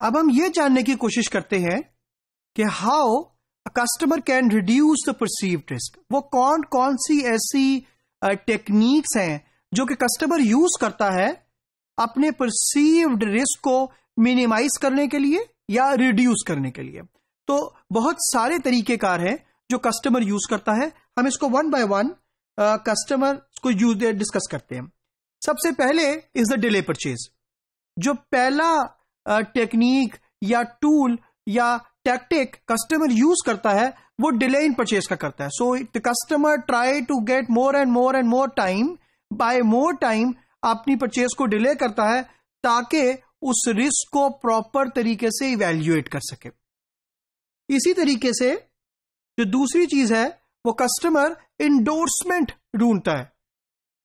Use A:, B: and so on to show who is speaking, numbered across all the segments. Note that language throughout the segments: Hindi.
A: अब हम ये जानने की कोशिश करते हैं कि how customer can reduce the perceive risk वो कौन कौन सी ऐसी टेक्निक्स हैं जो कि कस्टमर यूज़ करता है अपने परसीव्ड रिस्क को मिनिमाइज करने के लिए या रिड्यूस करने के लिए। तो बहुत सारे तरीकेकार हैं जो कस्टमर यूज़ करता है। हम इसको वन बाय वन कस्टमर को यूज़ डिस्कस करते हैं। सबसे पहले इज़ द डिले परचेज जो पहला टेक्निक या टूल या टैक्टिक कस्टमर यूज़ करता है, वो डिले इन परचेज का करता है। So the customer try to get more and more and more time buy more time अपनी परचेज को डिले करता है, ताकि उस रिस्क को प्रॉपर तरीके से इवेल्युएट कर सके। इसी तरीके से, जो दूसरी चीज़ है, वो कस्टमर इंडोर्समेंट ढूंढता है।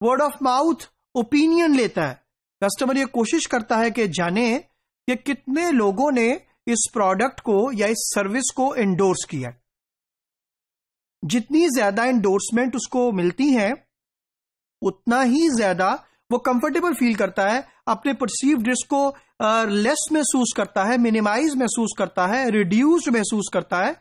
A: वर्ड ऑफ़ माउथ ओपिनियन लेता है। कस्टमर ये कोशिश करता है कि जाने कि कितने लोगों ने इस प्रोडक्ट को या इस सर्विस को एंडोर्स किया जितनी ज़्यादा एंडोर्समेंट उसको मिलती है, उतना ही ज़्यादा वो कंफर्टेबल फील करता है, अपने परसीव रिस्क को लेस महसूस करता है मिनिमाइज महसूस करता है रिड्यूस महसूस करता है,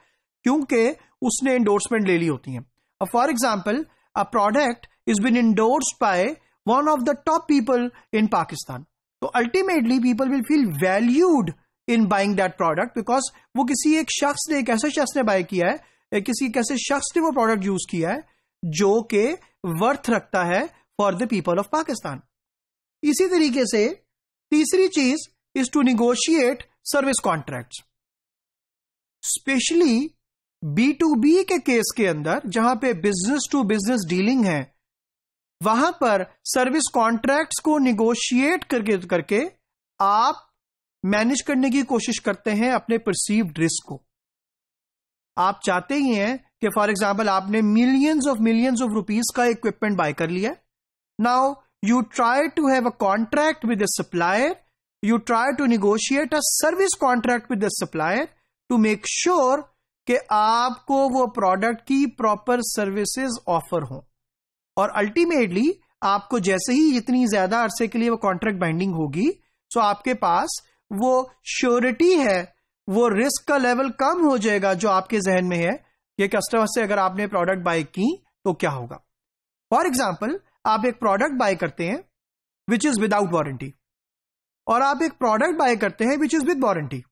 A: क्योंकि उसने एंडोर्समेंट ले ली होती है। For example a product is been endorse by one of the top people in Pakistan तो ultimately people will feel valued in buying that product because वो किसी एक शख्स ने, एक ऐसे शख्स ने बाय किया है किसी एक ऐसे शख्स ने वो प्रोडक्ट यूज़ किया है जो कि वर्थ रखता है for the people of Pakistan इसी तरीके से तीसरी चीज़ is to negotiate service contract specially B to B के केस के अंदर जहाँ पे बिज़नेस टू बिज़नेस डीलिंग है वहाँ पर सर्विस कॉन्ट्रैक्ट्स को निगोशिएट करके करके आप मैनेज करने की कोशिश करते हैं अपने परसीव्ड रिस्क को। आप चाहते ही हैं कि फॉर एग्ज़ाम्पल आपने millions of millions of rupees का इक्विपमेंट बाय कर लिया। Now you try to have a contract with supplier you try to negotiate a service contract with supplier to make sure कि आपको वो प्रोडक्ट की प्रॉपर सर्विसेज़ ऑफ़र हो। और अल्टीमेटली आपको जैसे ही इतनी ज़्यादा अरसे के लिए वो कॉन्ट्रैक्ट बाइंडिंग होगी सो आपके पास वो श्योरिटी है, वो रिस्क का लेवल कम हो जाएगा जो आपके जहन में है कि कस्टमर से अगर आपने प्रोडक्ट बाय की तो क्या होगा? फॉर एग्ज़ाम्पल आप एक प्रोडक्ट बाय करते हैं विच इज़ विदाउट वारंटी और आप एक प्रोडक्ट बाय करते हैं विच इज़ विद वारंटी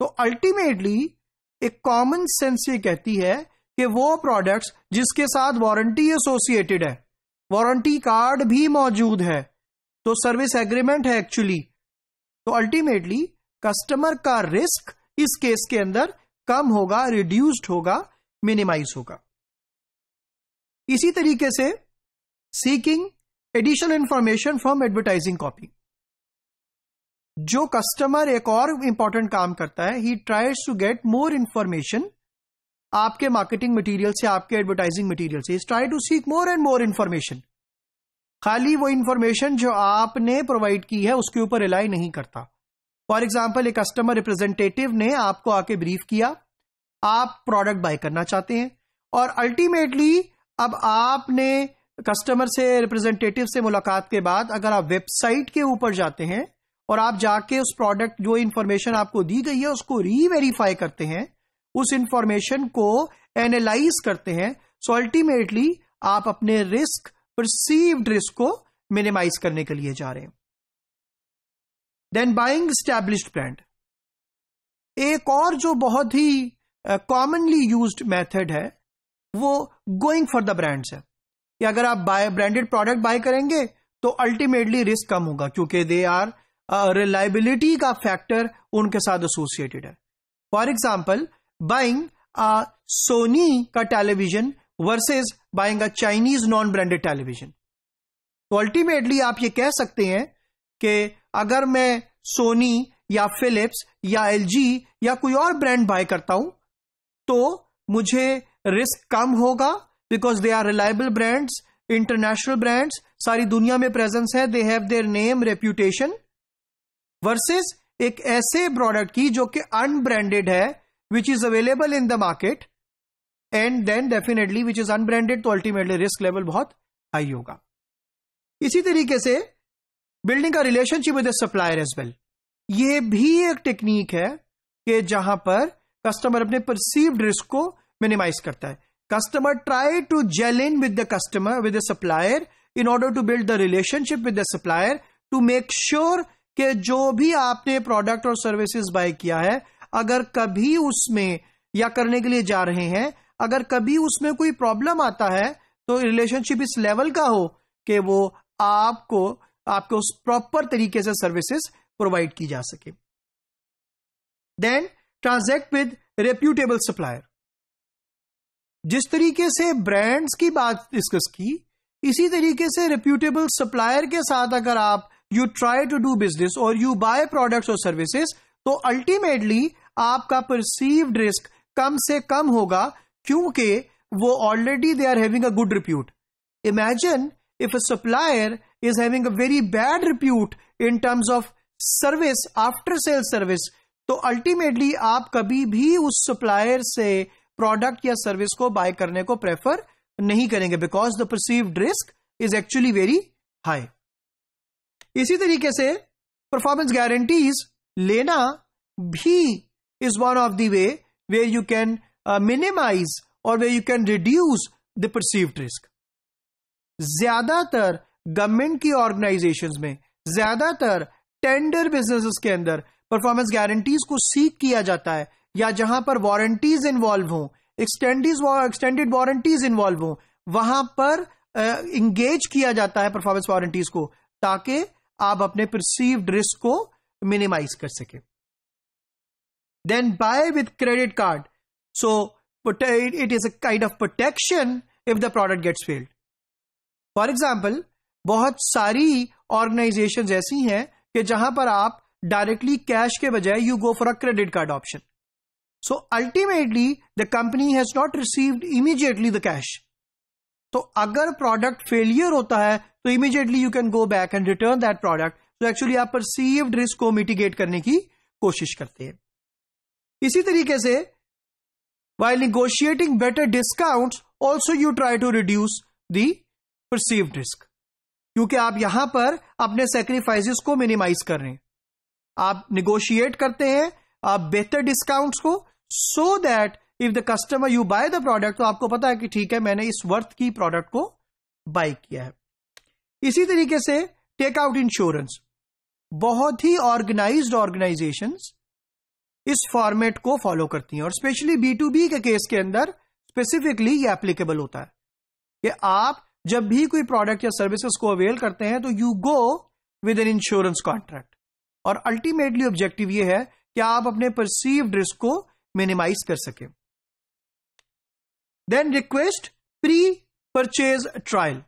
A: तो अल्टीमेटली एक कॉमन सेंस ये कहती है कि वो प्रोडक्ट्स जिसके साथ वारंटी एसोसिएटेड है। वारंटी कार्ड भी मौजूद है। तो सर्विस एग्रीमेंट है एक्चुअली तो अल्टीमेटली कस्टमर का रिस्क इस केस के अंदर कम होगा रिड्यूस्ड होगा मिनिमाइज होगा। इसी तरीके से seeking additional information from advertising copy जो कस्टमर एक और इंपॉर्टेंट काम करता है he tries to get more information आपके मार्केटिंग मटेरियल से, आपके एडवर्टाइजिंग मटेरियल से try to seek more and more information खाली वो इंफॉर्मेशन जो आपने प्रोवाइड की है, उसके ऊपर रिलाई नहीं करता. फॉर एग्ज़ाम्पल एक कस्टमर रिप्रेजेंटेटिव ने आपको आके ब्रीफ किया, आप प्रोडक्ट बाय करना चाहते हैं, और अल्टीमेटली अब आपने कस्टमर से रिप्रेजेंटेटिव से मुलाकात के बाद, अगर आप वेबसाइट के ऊपर जाते हैं, और आप जाके उस प्रोडक्ट जो इंफॉर्मेशन आपको दी गई है, उसको रीवेरीफाई करते हैं उस इंफॉर्मेशन को एनालाइज करते हैं। सो अल्टीमेटली आप अपने रिस्क परसीव्ड रिस्क को मिनिमाइज करने के लिए जा रहे हैं। देन बाइंग स्टैब्लिश्ड ब्रांड एक और जो बहुत ही कॉमनली यूज़ मेथड है, वो गोइंग फॉर द ब्रांड्स है। कि अगर आप बाय ब्रांडेड प्रोडक्ट बाय करेंगे तो अल्टीमेटली रिस्क कम होगा, क्योंकि दे आर रिलायबिलिटी का फैक्टर उनके साथ एसोसिएटेड है। For example buying a Sony का television versus buying a Chinese non branded television तो अल्टीमेटली आप ये कह सकते हैं कि अगर मैं सोनी या फिलिप्स या एलजी या कोई और ब्रांड बाय करता हूँ तो मुझे रिस्क कम होगा because they are reliable brands international brands सारी दुनिया में प्रेजेंस है they have their name reputation versus एक ऐसे प्रोडक्ट की जो कि अनब्रांडेड है which is available in the market and then definitely which is unbranded तो अल्टीमेटली रिस्क लेवल बहुत हाई होगा। इसी तरीके से बिल्डिंग का relationship with supplier as well ये भी एक टेक्निक है कि जहाँ पर कस्टमर अपने परसीव्ड रिस्क को मिनिमाइज करता है। Customer try to gel in with the customer with the supplier in order to build the relationship with the supplier to make sure कि जो भी आपने प्रोडक्ट और सर्विसेज़ बाय किया है अगर कभी उसमें या करने के लिए जा रहे हैं, अगर कभी उसमें कोई प्रॉब्लम आता है तो रिलेशनशिप इस लेवल का हो कि वो आपको आपको उस प्रॉपर तरीके से सर्विसेज़ प्रोवाइड की जा सके। Then transact with reputable supplier जिस तरीके से ब्रांड्स की बात डिस्कस की, इसी तरीके से रेप्यूटेबल सप्लायर के साथ अगर आप you try to do business और यू बाय प्रोडक्ट्स और सर्विसेज़ तो अल्टीमेटली आपका परसीव्ड रिस्क कम से कम होगा, क्योंकि वो already they are having a good repute imagine if a supplier is having a very bad repute in terms of service after sale service तो अल्टीमेटली आप कभी भी उस सप्लायर से प्रोडक्ट या सर्विस को बाय करने को प्रेफर नहीं करेंगे because the perceived risk is actually very high इसी तरीके से परफॉर्मेंस गारंटीज लेना भी is one of the way way you can minimise और way you can reduce the perceived risk ज़्यादातर गवर्नमेंट की ऑर्गेनाइजेशंस में ज़्यादातर टेंडर बिजनेसेस के अंदर परफॉर्मेंस गारंटीज को सीख किया जाता है या जहाँ पर वारंटीज इन्वॉल्व हो एक्सटेंडेड वारंटीज इन्वॉल्व हो वहाँ पर इंगेज uh, किया जाता है परफॉर्मेंस वारंटीज को ताकि आप अपने परसीव्ड रिस्क को मिनिमाइज कर सके then buy with credit card so it is a kind of protection if the product gets failed. For example बहुत सारी ऑर्गेनाइजेशन ऐसी हैं कि जहाँ पर आप डायरेक्टली कैश के बजाय you go for a credit card option so ultimately the company has not received immediately the cash तो अगर प्रोडक्ट फेलियर होता है तो immediately you can go back and return that product तो एक्चुअली आप परसीव्ड रिस्क को मिटिगेट करने की कोशिश करते हैं। इसी तरीके से While negotiating better discounts, also you try to reduce the risk. क्योंकि आप यहाँ पर अपने सेक्रीफाइसेस को मिनिमाइज कर रहे हैं। आप निगोशिएट करते हैं आप बेहतर डिस्काउंट्स को so that if the customer you buy the product तो आपको पता है कि ठीक है मैंने इस वर्थ की प्रोडक्ट को बाय किया है। इसी तरीके से टेक आउट इंश्योरेंस बहुत ही ऑर्गेनाइज्ड ऑर्गेनाइजेशंस इस फॉर्मेट को फॉलो करती हैं। और स्पेशली बी टू बी के केस के अंदर स्पेसिफिकली ये एप्लीकेबल होता है कि आप जब भी कोई प्रोडक्ट या सर्विसेज़ को अवेल करते हैं तो you go with an insurance contract और अल्टीमेटली ऑब्जेक्टिव ये है कि आप अपने परसीव्ड रिस्क को मिनिमाइज कर सके। Then request pre purchase trial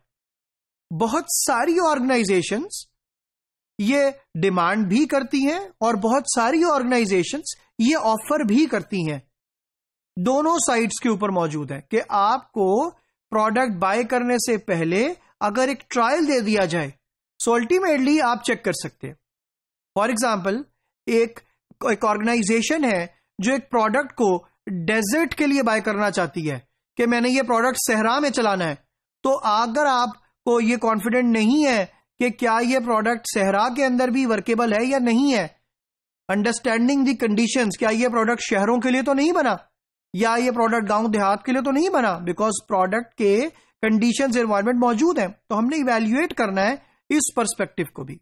A: बहुत सारी ऑर्गेनाइजेशंस ये डिमांड भी करती हैं और बहुत सारी ऑर्गेनाइजेशंस ये ऑफ़र भी करती हैं। दोनों साइट्स के ऊपर मौजूद है कि आपको प्रोडक्ट बाय करने से पहले अगर एक ट्रायल दे दिया जाए सो अल्टीमेटली आप चेक कर सकते हैं। फॉर एग्ज़ाम्पल एक एक ऑर्गेनाइजेशन है जो एक प्रोडक्ट को डेजर्ट के लिए बाय करना चाहती है कि मैंने ये प्रोडक्ट सहरा में चलाना है तो अगर आपको ये कॉन्फिडेंट नहीं है कि क्या ये प्रोडक्ट सहरा के अंदर भी वर्केबल है या नहीं है? अंडरस्टैंडिंग दी कंडीशन क्या ये प्रोडक्ट शहरों के लिए तो नहीं बना? या ये प्रोडक्ट गाँव देहात के लिए तो नहीं बना? बिकॉज़ प्रोडक्ट के कंडीशन एनवायरमेंट मौजूद है तो हमने इवेल्युएट करना है इस परस्पेक्टिव को भी।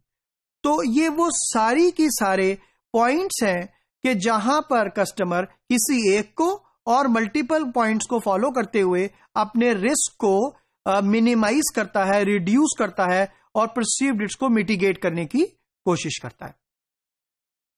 A: तो ये वो सारी की सारे पॉइंट्स हैं कि जहाँ पर कस्टमर किसी एक को और मल्टीपल पॉइंट्स को फॉलो करते हुए अपने रिस्क को मिनिमाइज करता है रिड्यूस करता है और परसीव्ड इट्स को मिटिगेट करने की कोशिश करता है।